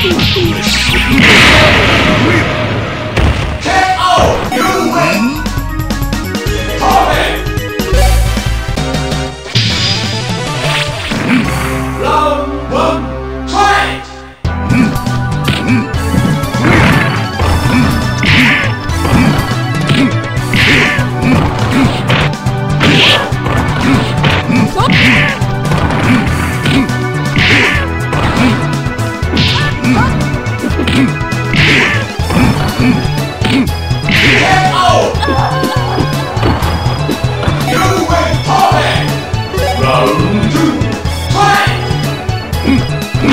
KO!